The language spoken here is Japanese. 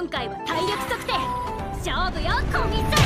今回は体力測定。勝負よコミット